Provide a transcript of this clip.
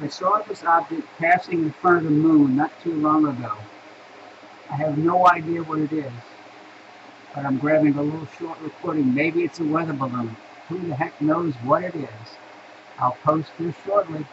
I saw this object passing in front of the moon not too long ago. I have no idea what it is, but I'm grabbing a little short recording. Maybe it's a weather balloon. Who the heck knows what it is? I'll post this shortly.